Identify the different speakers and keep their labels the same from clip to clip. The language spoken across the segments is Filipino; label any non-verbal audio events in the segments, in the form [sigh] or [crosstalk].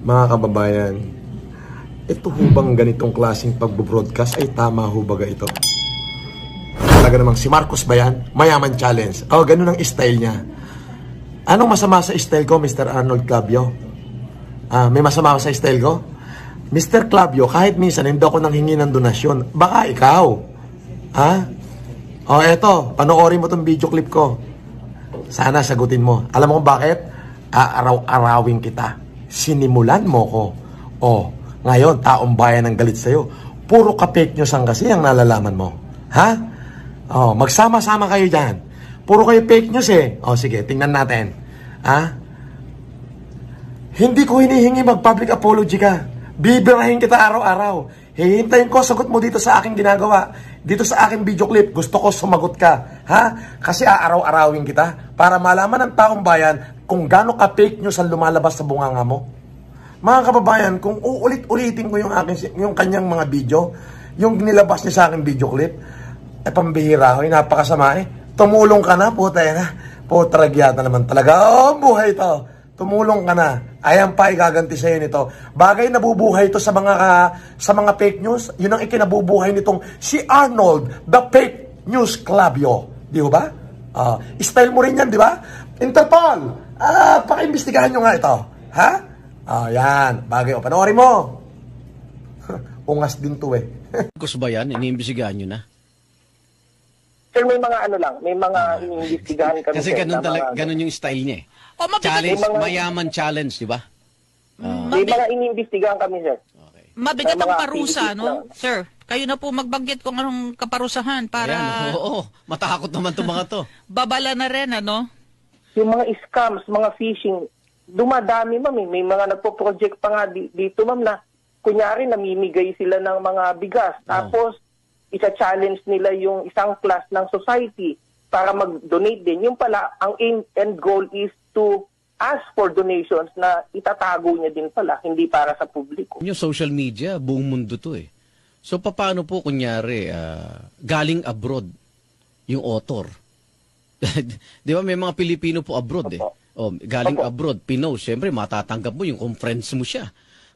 Speaker 1: Mga kababayan, ito ho bang ganitong klaseng pagbo-broadcast ay tama ho baga ito? Talaga namang si Marcos ba yan? Mayaman challenge. Oh, ganun ang style niya. Anong masama sa style ko, Mr. Arnold Clavio? Ah, may masama sa style ko? Mr. Clavio, kahit minsan hindi ako nang hingi ng donasyon, baka ikaw. Ha? Oh, eto, panoorin mo tong video clip ko. Sana sagutin mo. Alam mo kung bakit? Aaraw-arawin kita. Sinimulan mo ko. Oh, ngayon, taong bayan ang galit sa'yo. Puro ka fake news ang kasi ang nalalaman mo. Ha? Oh, magsama-sama kayo dyan. Puro kayo fake news eh. Oh, sige, tingnan natin. Ha? Hindi ko hinihingi mag-public apology ka. Bibirahin kita araw-araw. Hihintayin ko sagot mo dito sa aking ginagawa. Dito sa aking video clip, gusto ko sumagot ka. Ha? Kasi aaraw-arawin kita para malaman ng taong bayan kung gaano ka fake news ang lumalabas sa bunganga mo. Mga kababayan, kung uulit-ulitin ko yung, aking, yung kanyang mga video, yung nilabas niya sa aking video clip, eh pambihira ko, napakasama eh. Tumulong ka na, puta yan ha. Putragyata naman talaga. Oh, buhay to. Tumulong ka na. Ayan pa, igaganti sa'yo nito. Bagay nabubuhay ito sa mga uh, sa mga fake news. Yun ang ikinabubuhay nitong si Arnold, the fake news Clavio. Di ba? Uh, style mo rin yan, di ba? Interpol! Ah, pakiimbestigahan nyo nga ito. Ha? Ah, uh, yan. Bagay o. Panoorin mo. [laughs] Ungas din to eh. [laughs]
Speaker 2: Kus ba yan? Iniimbestigahan nyo na?
Speaker 3: Sir, may mga ano lang, may mga uh, iniimbestigahan kami.
Speaker 2: Kasi ganun, talaga, ganun yung style niya eh. Oh, challenge, mga, mayaman challenge, di ba?
Speaker 3: Uh, may mga iniimbestigahan kami, sir.
Speaker 4: Okay. Mabigat ang parusa, no? Lang. Sir, kayo na po magbanggit kung anong kaparusahan para...
Speaker 2: Ayan, oo, oo, matakot naman itong mga to. [laughs]
Speaker 4: Babala na rin, ano?
Speaker 3: Yung mga scams, mga phishing, dumadami, ma'am. Eh. May mga nagpo-project pa nga dito, ma'am, na kunyari namimigay sila ng mga bigas. Oh. Tapos, isa-challenge nila yung isang class ng society para mag-donate din. Yung pala, ang aim and goal is to ask for donations na itatago niya din pala, hindi para sa publiko.
Speaker 2: Yung social media, buong mundo to eh. So paano po kunyari, uh, galing abroad yung author? [laughs] Di ba may mga Pilipino po abroad eh. Oh, galing Opo. abroad, Pinos, siyempre matatanggap mo yung conference mo siya.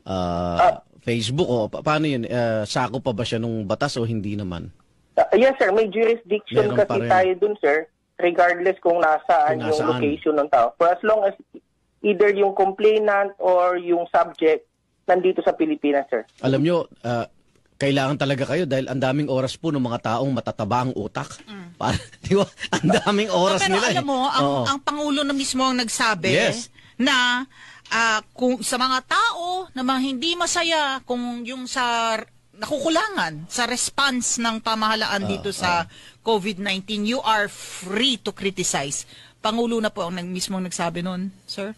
Speaker 2: Uh, uh, Facebook o pa- paano yun? Uh, sako pa ba siya nung batas o hindi naman?
Speaker 3: Uh, yes sir, may jurisdiction Meron kasi tayo dun sir regardless kung nasaan, kung nasaan yung location ng tao. For as long as either yung complainant or yung subject nandito sa Pilipinas, sir.
Speaker 2: Alam nyo, uh, kailangan talaga kayo dahil ang daming oras po ng mga taong matataba ang utak. Mm. Para, [laughs] di ba? Ang daming oras
Speaker 4: no, pero
Speaker 2: nila.
Speaker 4: Pero alam
Speaker 2: eh.
Speaker 4: mo, ang, Oo. ang Pangulo na mismo ang nagsabi
Speaker 2: yes.
Speaker 4: na uh, kung sa mga tao na mga hindi masaya kung yung sa nakukulangan sa response ng pamahalaan uh, dito sa uh, COVID-19, you are free to criticize. Pangulo na po ang nag, mismo nagsabi noon, sir?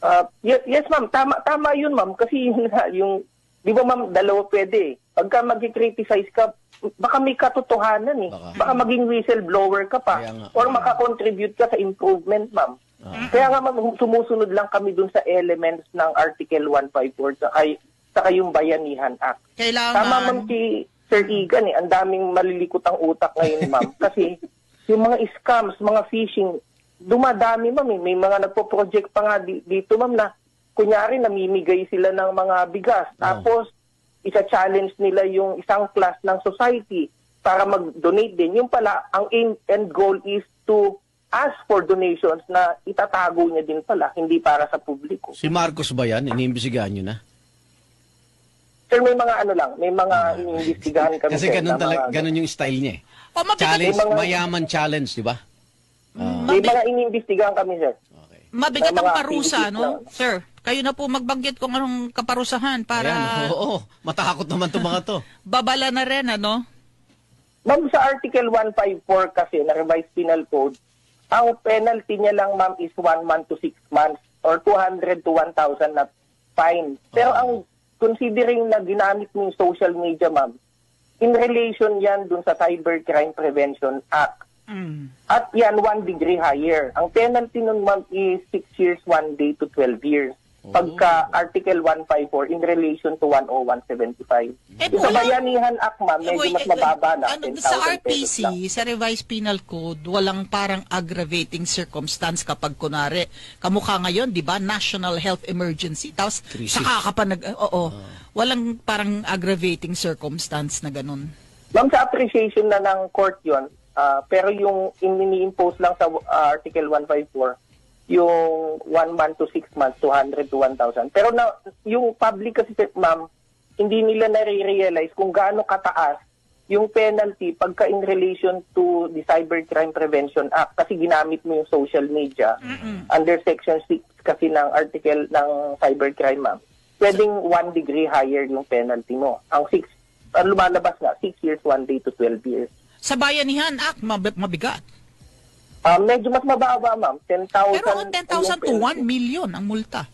Speaker 3: Uh, yes, yes ma'am. Tama, tama yun, ma'am. Kasi [laughs] yun yung, di ba ma'am, dalawa pwede eh. Pagka mag-criticize ka, baka may katotohanan eh. Baka, baka maging whistleblower ka pa. Or makakontribute ka sa improvement, ma'am. Uh-huh. Kaya nga ma'am, sumusunod lang kami dun sa elements ng Article 154 sa kay saka yung Bayanihan Act.
Speaker 4: Kailangan...
Speaker 3: Tama ma'am si Sir Igan eh, ang daming malilikot ang utak ngayon ma'am. [laughs] Kasi yung mga scams, mga phishing, dumadami ma'am eh. May mga nagpo-project pa nga dito ma'am na kunyari namimigay sila ng mga bigas. Oh. Tapos isa-challenge nila yung isang class ng society para mag-donate din. Yung pala, ang aim and goal is to ask for donations na itatago niya din pala, hindi para sa publiko.
Speaker 2: Si Marcos ba yan? Iniimbisigahan niyo na?
Speaker 3: Sir, may mga ano lang, may mga uh, iniimbestigahan kami.
Speaker 2: Kasi ganun, talaga, ganun yung style niya eh. Oh, challenge, mga, mayaman challenge, di ba?
Speaker 3: Uh, may mga iniimbestigahan kami, sir.
Speaker 4: Mabigat ang parusa, no? Lang. Sir, kayo na po magbanggit kung anong kaparusahan para...
Speaker 2: Ayan, oo, oo, matakot naman itong mga to. [laughs]
Speaker 4: Babala na rin, ano?
Speaker 3: Ma'am, sa Article 154 kasi na Revised Penal Code, ang penalty niya lang, ma'am, is 1 month to 6 months or 200 to 1,000 na fine. Pero uh, ang considering na ginamit mo yung social media, ma'am, in relation yan dun sa Cybercrime Prevention Act. Mm. At yan, one degree higher. Ang penalty nun, ma'am, is 6 years, 1 day to 12 years. pagka Article 154 in relation to 10175.
Speaker 4: Eh,
Speaker 3: sa
Speaker 4: wala-
Speaker 3: Bayanihan Act, ma'am, medyo
Speaker 4: Wait,
Speaker 3: mas
Speaker 4: eh,
Speaker 3: mababa na.
Speaker 4: Ano,
Speaker 3: 10,000
Speaker 4: sa
Speaker 3: pesos
Speaker 4: RPC,
Speaker 3: lang.
Speaker 4: sa Revised Penal Code, walang parang aggravating circumstance kapag kunwari, kamukha ngayon, di ba, national health emergency, tapos
Speaker 2: Crisis.
Speaker 4: saka ka pa nag, oo, walang parang aggravating circumstance na ganun.
Speaker 3: Ma'am, sa appreciation na ng court yon ah, pero yung ini-impose lang sa ah, Article 154, yung 1 month to 6 months, 200 to 1,000. Pero na, yung public kasi, ma'am, hindi nila nare-realize kung gaano kataas yung penalty pagka in relation to the Cybercrime Prevention Act kasi ginamit mo yung social media under Section 6 kasi ng article ng cybercrime, ma'am. Pwedeng 1 degree higher yung penalty mo. Ang 6, ang lumalabas nga, 6 years, 1 day to 12 years.
Speaker 4: Sa Bayanihan Act, mab- mabigat.
Speaker 3: Ah, medyo mas mababa, ma'am. 10,000.
Speaker 4: Pero ang 10,000 to 1 million ang multa.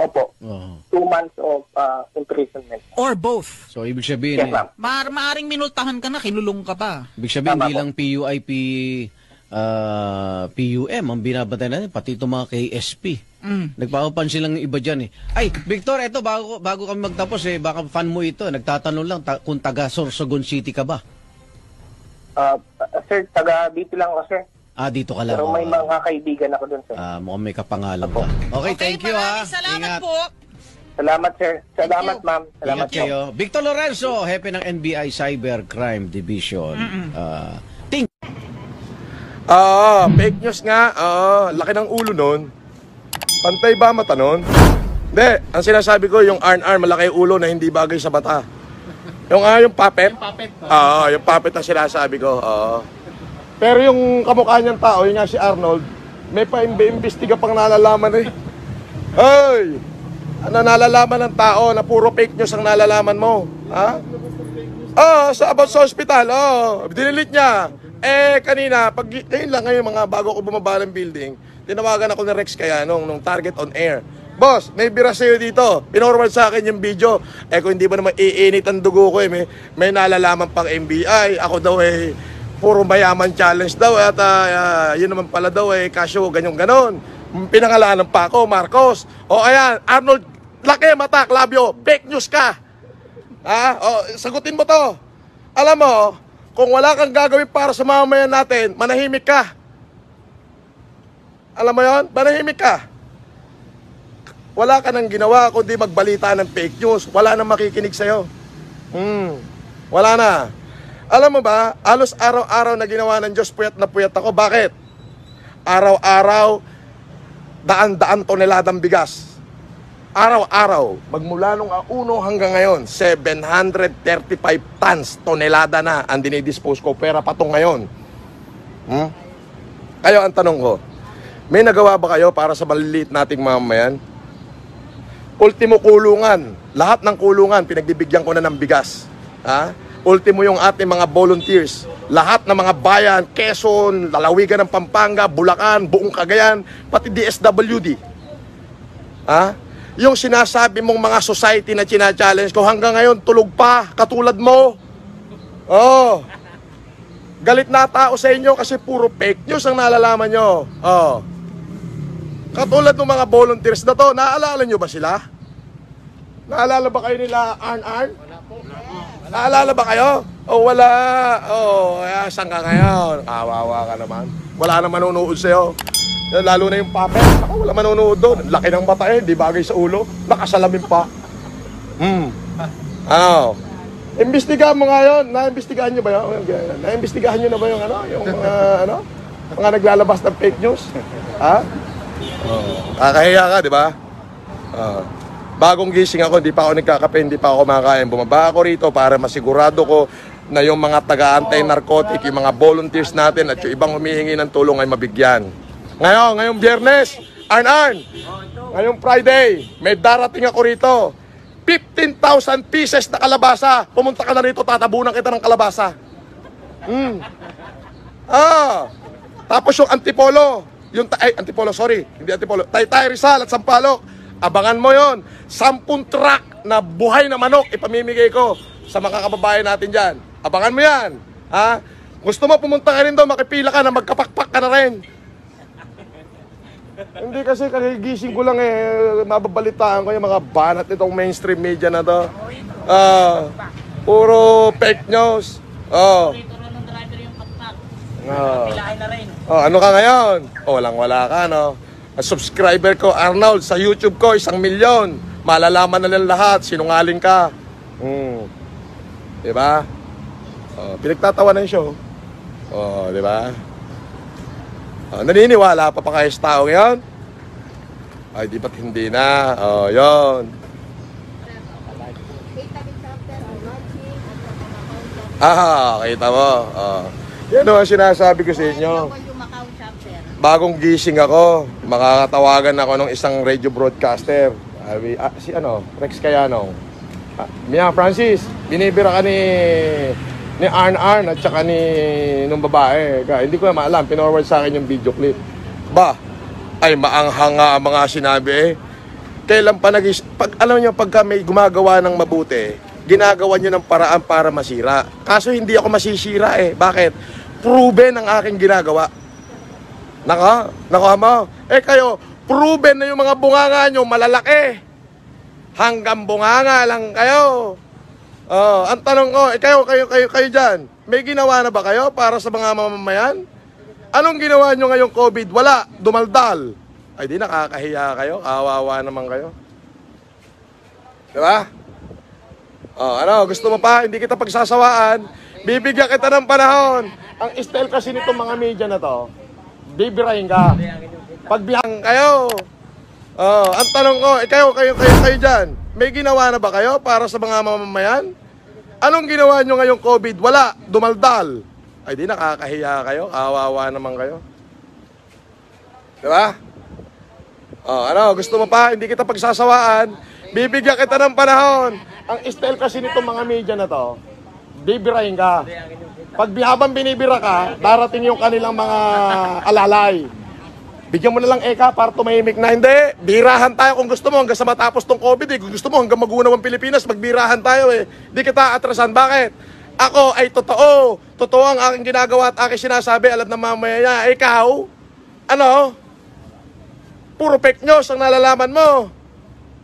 Speaker 3: Opo.
Speaker 2: Oo.
Speaker 3: 2 months of ah, imprisonment.
Speaker 4: Or both.
Speaker 2: So, ibig sabihin,
Speaker 3: Yes,
Speaker 2: eh,
Speaker 4: maaring minultahan ka na, kinulong ka pa.
Speaker 2: ibig sabihin,
Speaker 3: Tama
Speaker 2: hindi
Speaker 3: po.
Speaker 2: lang PUIP, ah, PUM ang binabatay natin, pati itong mga KSP.
Speaker 4: Mm.
Speaker 2: Nagpapapansin lang iba dyan eh. Ay, Victor, eto, bago, bago kami magtapos eh, baka fan mo ito. Nagtatanong lang ta- kung taga Sorsogon City ka ba?
Speaker 3: Ah, sir, taga dito lang ako, sir.
Speaker 2: Ah, dito ka lang.
Speaker 3: Pero may mga kaibigan ako dun, sir.
Speaker 2: Ah, mukhang may kapangalan ka. Okay, thank you ha.
Speaker 4: maraming salamat
Speaker 2: Ingat.
Speaker 4: po.
Speaker 3: Salamat, sir. Salamat,
Speaker 4: you.
Speaker 3: ma'am. Salamat
Speaker 2: Ingat kayo. Victor Lorenzo, hepe ng NBI Cybercrime Division. Ah, ting
Speaker 1: Oo, fake news nga. Oo, laki ng ulo nun. Pantay ba mata nun? Hindi, ang sinasabi ko, yung arn-arn, malaki yung ulo na hindi bagay sa bata. Yung, ah, yung puppet? Yung puppet. Oo, yung puppet ang sinasabi ko. Oo. Pero yung kamukha niyang tao, yung nga si Arnold, may pa-imbestiga pang nalalaman eh. Hoy! Ano nalalaman ng tao na puro fake news ang nalalaman mo? Ha? Oo, sa about sa hospital, oo. Dinilit niya. Eh, kanina, pag, ngayon lang ngayon, mga bago ko bumaba ng building, tinawagan ako ni Rex kaya nung, nung target on air. Boss, may bira sa'yo dito. Pinorward sa akin yung video. Eh, kung hindi ba naman iinit ang dugo ko, eh, may, may nalalaman pang MBI. Ako daw eh, puro mayaman challenge daw. At ah, yun naman pala daw eh, kasyo, ganyan ganon. Pinangalanan pa ako, Marcos. O ayan, Arnold, laki, mata, labyo, fake news ka. Ha? O, sagutin mo to. Alam mo, kung wala kang gagawin para sa mamamayan natin, manahimik ka. Alam mo yon? Manahimik ka. Wala ka nang ginawa kundi magbalita ng fake news. Wala nang makikinig sa'yo. Hmm. Wala na. Alam mo ba, alos araw-araw na ginawa ng Diyos, puyat na puyat ako. Bakit? Araw-araw, daan-daan toneladang bigas. Araw-araw, magmula nung uno hanggang ngayon, 735 tons, tonelada na ang dinidispose ko. Pera pa to ngayon. Hmm? Kayo ang tanong ko, may nagawa ba kayo para sa maliliit nating mamamayan? Ultimo kulungan, lahat ng kulungan, pinagbibigyan ko na ng bigas. Ha? Ultimo yung ating mga volunteers. Lahat ng mga bayan, Quezon, lalawigan ng Pampanga, Bulacan, buong Cagayan, pati DSWD. Ha? Yung sinasabi mong mga society na china-challenge ko hanggang ngayon tulog pa, katulad mo. Oh. Galit na tao sa inyo kasi puro fake news ang nalalaman nyo. Oh. Katulad ng mga volunteers na to, naaalala nyo ba sila? Naalala ba kayo nila Arn Arn? Naalala ba kayo? O wala. Oh, eh, saan ka ngayon? Kawawa ka naman. Wala na manonood sa'yo. Lalo na yung puppet. Ako, wala manonood doon. Laki ng mata eh, di bagay sa ulo. Nakasalamin pa. Hmm. Ano? Imbestigahan mo nga yun. Naimbestigahan nyo ba yun? Naimbestigahan nyo na ba yung ano? Yung mga ano? Mga naglalabas ng fake news? Ha? Oh. Kakahiya ka, di ba? Ah. bagong gising ako, hindi pa ako nagkakape, hindi pa ako kumakain. Bumaba ako rito para masigurado ko na yung mga taga-anti-narcotic, yung mga volunteers natin at yung ibang humihingi ng tulong ay mabigyan. Ngayon, ngayong biyernes, Arn Arn, ngayong Friday, may darating ako rito. 15,000 pieces na kalabasa. Pumunta ka na rito, tatabunan kita ng kalabasa. Hmm. Ah. Tapos yung antipolo, yung ay, antipolo, sorry, hindi antipolo. Taytay Rizal at Sampaloc. Abangan mo yon. Sampung truck na buhay na manok ipamimigay ko sa mga kababayan natin dyan. Abangan mo yan. Ha? Gusto mo pumunta ka rin doon, makipila ka na magkapakpak ka na rin. Hindi kasi kagigising ko lang eh, mababalitaan ko yung mga banat nitong mainstream media na to. Ah, puro fake news. Oh. Ah. Oh, ano ka ngayon? Oh, walang wala ka, no? Ang subscriber ko, Arnold, sa YouTube ko, isang milyon. Malalaman na lang lahat, sinungaling ka. Hmm. Di ba? Oh, pinagtatawa na yung show. Oh, di ba? Oh, naniniwala pa pa kayo sa tao ngayon? Ay, di ba't hindi na? Oh, yon. Ah, kita mo. Oh. Yan ang sinasabi ko sa inyo. Bagong gising ako, makakatawagan ako ng isang radio broadcaster. Sabi, ah, si ano, Rex Kayano. Ah, Mia Francis, binibira ka ni ni Arn Arn at saka ni nung babae. Kaya, hindi ko na maalam, pinorward sa akin yung video clip. Ba, ay maanghang nga ang mga sinabi eh. Kailan pa nag pag alam niyo pagka may gumagawa ng mabuti, ginagawa niyo ng paraan para masira. Kaso hindi ako masisira eh. Bakit? Proven ang aking ginagawa. Naka, naka mo. Eh kayo, proven na yung mga bunganga nyo malalaki. Hanggang bunganga lang kayo. Oh, ang tanong ko, eh, kayo, kayo, kayo, kayo dyan, may ginawa na ba kayo para sa mga mamamayan? Anong ginawa nyo ngayong COVID? Wala, dumaldal. Ay di nakakahiya kayo, kawawa naman kayo. Di ba? Oh, ano, gusto mo pa? Hindi kita pagsasawaan. Bibigyan kita ng panahon. Ang style kasi nitong mga media na to, bibirahin ka. Pagbihang kayo. Oh, ang tanong ko, eh, kayo, kayo, kayo, kayo dyan, may ginawa na ba kayo para sa mga mamamayan? Anong ginawa nyo ngayong COVID? Wala, dumaldal. Ay di nakakahiya kayo, kawawa naman kayo. Di ba? Oh, ano, gusto mo pa? Hindi kita pagsasawaan. Bibigyan kita ng panahon. Ang style kasi nitong mga media na to, bibirahin ka. Pag habang binibira ka, darating yung kanilang mga alalay. Bigyan mo na lang eka para tumahimik na. Hindi, birahan tayo kung gusto mo hanggang sa matapos tong COVID eh. Kung gusto mo hanggang magunaw ang Pilipinas, magbirahan tayo eh. Di kita atrasan. Bakit? Ako ay totoo. Totoo ang aking ginagawa at aking sinasabi. Alam ng mamaya Ikaw, ano? Puro fake news ang nalalaman mo.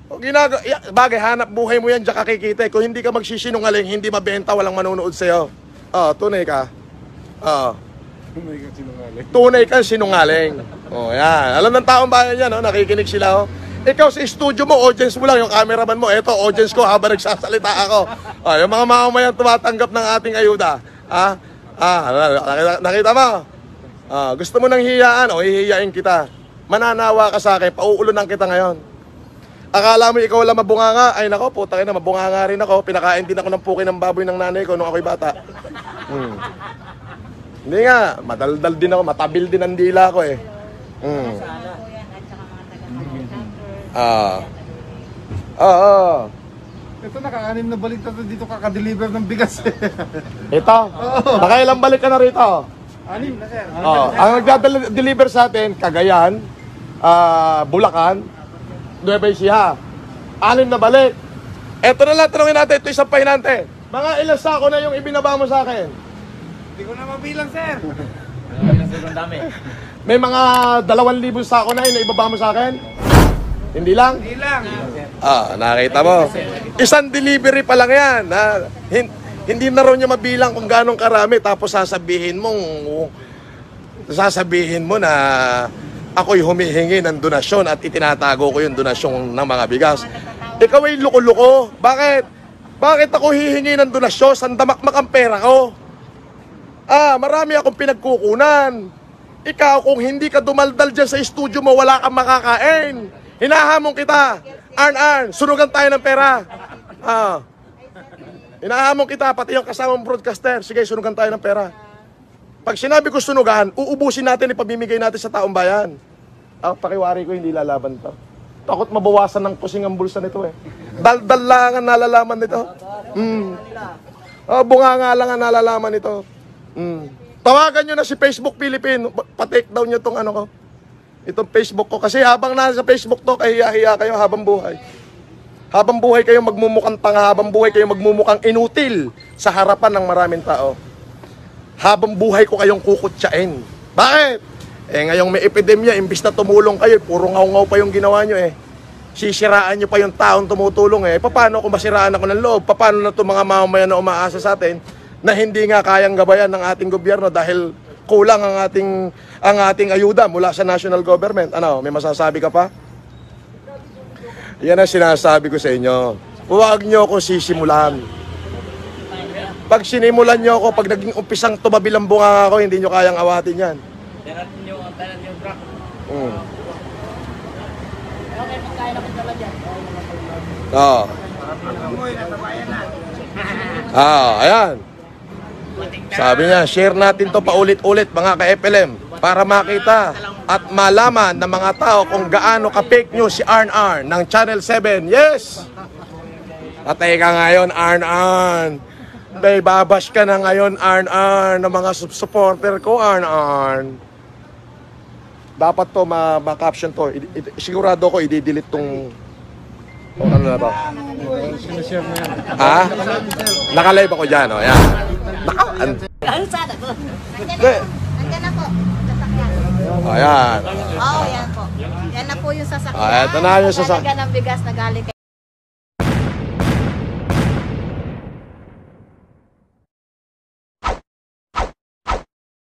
Speaker 1: O Ginaga bagay, hanap buhay mo yan, diyan ka kikita. eh. Kung hindi ka magsisinungaling, hindi mabenta, walang manonood sa'yo. Oh, tunay ka. Oh. Tunay kang sinungaling. Oh, yan. Alam ng taong bayan yan, oh, nakikinig sila, oh. Ikaw sa studio mo, audience mo lang, yung cameraman mo, eto, audience ko habang nagsasalita ako. Oh, yung mga mamamayan tumatanggap ng ating ayuda. Ah, ah, nakita, nakita mo? Ah, gusto mo ng hiyaan, o hihiyain kita. Mananawa ka sa akin, pauulunan kita ngayon. Akala mo ikaw lang mabunganga, ay nako, puta na, mabunganga rin ako. Pinakain din ako ng puki ng baboy ng nanay ko nung ako'y bata. Hmm. Hindi nga, madaldal din ako, matabil din ang dila ko eh. Hmm. Ah. Ah, ah.
Speaker 5: Ito nakaanim na balik na to dito kakadeliver ng bigas.
Speaker 1: Ito, nakailang balik ka na rito.
Speaker 5: Anim na sir.
Speaker 1: Oh, ang nagda-deliver sa atin, Cagayan, ah, Bulacan, Nueva Ecija. Anim na balik. Eto na lang, tanongin natin, ito isang pahinante. Mga ilang sako na yung ibinaba mo sa akin?
Speaker 5: Hindi ko na mabilang sir. [laughs]
Speaker 1: May mga dalawang libong sako na yun na ibaba mo sa akin? Hindi lang?
Speaker 5: Hindi lang.
Speaker 1: Ah, nakita mo. Isang delivery pa lang yan. Ha? Hin- hindi na raw niya mabilang kung ganong karami tapos sasabihin mong sasabihin mo na ako'y humihingi ng donasyon at itinatago ko yung donasyon ng mga bigas. Ikaw ay luko-luko. Bakit? Bakit ako hihingi ng donasyon? Sandamakmak ang pera ko. Ah, marami akong pinagkukunan. Ikaw, kung hindi ka dumaldal dyan sa studio mo, wala kang makakain. Hinahamon kita. Arn, arn, sunugan tayo ng pera. Ah. Hinahamon kita, pati yung kasamang broadcaster. Sige, sunugan tayo ng pera. Pag sinabi ko sunugan, uubusin natin, ipamimigay natin sa taong bayan. Ah, pakiwari ko, hindi lalaban to. Takot mabawasan ng kusing ang bulsa nito eh. Daldal lang ang nalalaman nito. Mm. Oh, bunga nga lang ang nalalaman nito. Mm. Tawagan nyo na si Facebook Philippine. Pa-take down nyo tong ano ko. Itong Facebook ko. Kasi habang nasa Facebook to, kahiya-hiya kayo habang buhay. Habang buhay kayo magmumukhang tanga, habang buhay kayo magmumukhang inutil sa harapan ng maraming tao. Habang buhay ko kayong kukutsain. Bakit? Eh ngayong may epidemya, imbis na tumulong kayo, puro ngaw-ngaw pa yung ginawa nyo eh. Sisiraan nyo pa yung taong tumutulong eh. Paano kung masiraan ako ng loob? Paano na itong mga mamamayan na umaasa sa atin na hindi nga kayang gabayan ng ating gobyerno dahil kulang ang ating ang ating ayuda mula sa national government. Ano, may masasabi ka pa? Yan ang sinasabi ko sa inyo. Huwag nyo ako sisimulan. Pag sinimulan nyo ako, pag naging umpisang tumabilang bunga ako, hindi nyo kayang awatin yan. Mm. Oo. Ah, ayan. Sabi niya, share natin to paulit-ulit mga ka-FLM para makita at malaman ng mga tao kung gaano ka-fake news si Arn Arn ng Channel 7. Yes! Patay ka ngayon, Arn Arn. May babash ka na ngayon, Arn Arn, ng mga supporter ko, Arn Arn. Dapat to ma- ma-caption to. I- i- sigurado ko i-delete tong o ano na to? Ha? Naka-live ako dyan, o. Yan. Naka... An-
Speaker 6: Ano sana po?
Speaker 1: Hindi.
Speaker 6: Nandiyan na po. Sasakyan.
Speaker 1: o, yan.
Speaker 6: Oo, yan po. Yan na po yung sasakyan.
Speaker 1: Ah, eto na yung sasakyan.
Speaker 6: Lalagyan ng bigas na galing